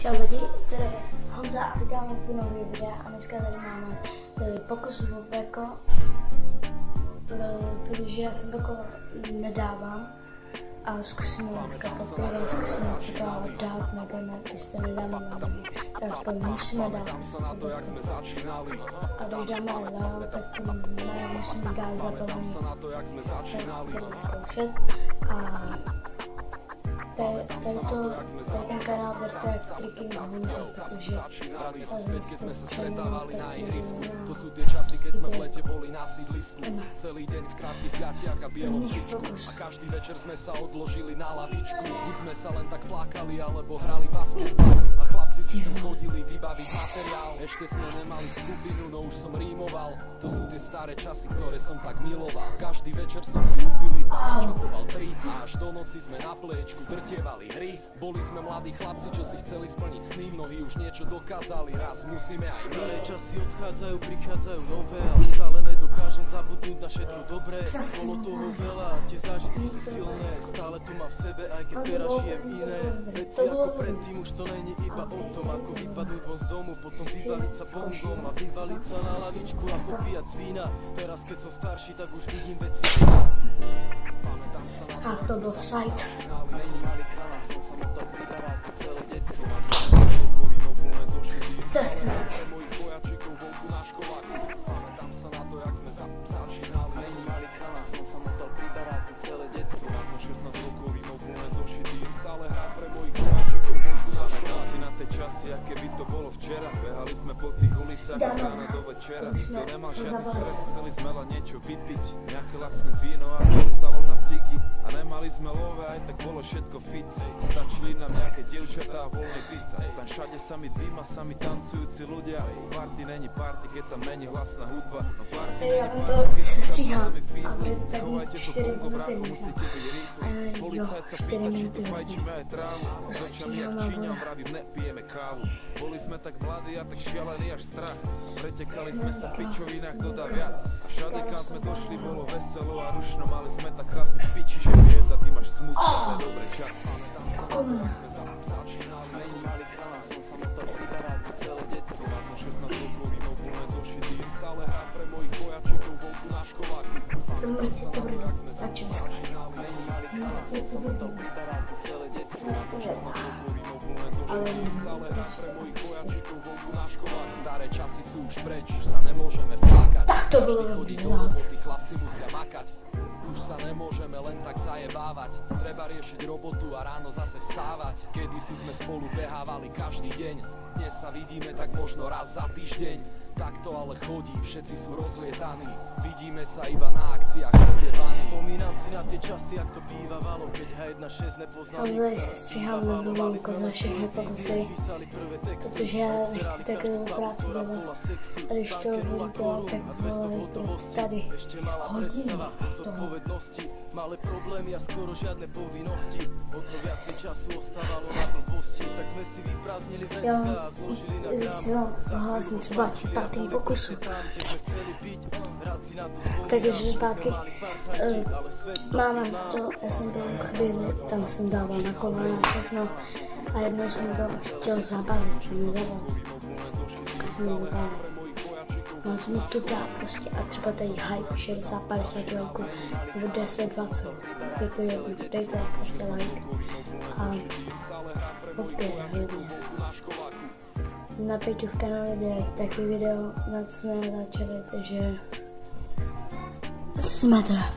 Čau lidi, tady je Honza a vítáme v nový videa a dneska tady máme uh, pokus o beko, uh, protože já jsem beko nedávám a zkusím dneska poprvé, zkusím ho třeba dát nebo ne, jestli to nedáme Já aspoň musíme dát. A když dáme leo, tak ne, musím dát zabavení. zkoušet a tady, tady to, tady ten kanál berte jak triky na Honze, protože to střelíme To sú tie časy, keď sme v lete boli na sídlisku. Celý deň v krátkych gatiach a bielom tričku A každý večer sme sa odložili na lavičku. Buď sme sa len tak plakali, alebo hrali basketbal si sem chodili vybaviť materiál. Ešte sme nemali skupinu, no už som rímoval. To sú tie staré časy, ktoré som tak miloval. Každý večer som si u Filipa načapoval tri. A až do noci sme na plečku drtievali hry. Boli sme mladí chlapci, čo si chceli splniť sny Mnohí už niečo dokázali, raz musíme aj my. Staré časy odchádzajú, prichádzajú nové Ale stále nedokážem dobré Bolo toho veľa, tie zážitky sú silné Stále to má v sebe, aj keď teraz žijem iné Veci ako predtým už to není iba o tom Ako vypadnúť von z domu, potom vybaviť sa bongom A vyvaliť sa na lavičku a popíjať z vína Teraz keď som starší, tak už vidím veci A to byl site. To nemal žiadny stres, chceli sme len niečo vypiť. Nejaké lacné víno a ostalo na cigy A nemali sme love, aj tak bolo všetko fit Stačili nám nejaké dievčatá a voľný byt. Tam všade sami dýma, sami tancujúci ľudia. Party není party, keď tam není hlasná hudba. No party není party, keď sa tam fízli tak Schovajte to punko, brácho, musíte byť rýchli. Policajt sa pýta, či tu fajčíme aj trávu S očami jak ale- vravím, nepijeme kávu. Boli sme tak mladí a tak šialení až strach. A pretekali sme sa v pičovinách, dodá viac. A všade kam sme došli, bolo veselo a rušno. Mali sme tak krásne piči, že vie za tým až smutné dobre čas Pamätám sa na to, jak sme za, začínali Není malý chalán, som sa motal pri baráku celé detstvo. Ja som 16 rokov, rímov plné zošity Stále hrám pre mojich vojačikov vonku na školáku. Mrtví, to brdo, začím se. Není malý chalán, som sa motal pri baráku celé detstvo. Ja som 16 rokov, rímov plné zošity Stále hrám pre mojich vojačikov vonku na školách Staré časy sú už preč, už sa nemôžeme vplakať Tak to bolo Každý chodí do dobrý nápad. roboty, chlapci musia makať sa nemôžeme len tak zajebávať. Treba riešiť robotu a ráno zase vstávať. Kedy si sme spolu behávali každý deň Dnes sa vidíme tak možno raz za týždeň. Takto ale chodí, všetci sú rozlietaní. Vidíme sa iba na akciách rozjebaní. Spomínam si na tie časy, jak to bývalo Keď H1.6 nepoznal Ale nikto stříhám na sme za všechny pokusy, protože já nechci babu, práci ktorá dělat. bola sexy A když to budu dělat, tak a 200 vole, hotovosti tady Ešte malá hodinu predstava toho. zodpovednosti Malé problémy a skoro žiadne povinnosti. O to viacej času ostávalo na blbosti Byť Rád si na to spomínam takže zpátky svet máme to, já jsem byl chvíli, tam jsem dával na kolena všechno a jednou jsem to chtěl zabavit, to mi zabavit. Jsem to dát prostě a třeba tady hype 60-50 lajků nebo 10-20. Je to jedno, dejte prostě like a opět hodně. Na Peťu v kanále jde taky video, na co jsme začali, takže jsme teda.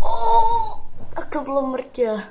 Oh, tak to bylo mrtě.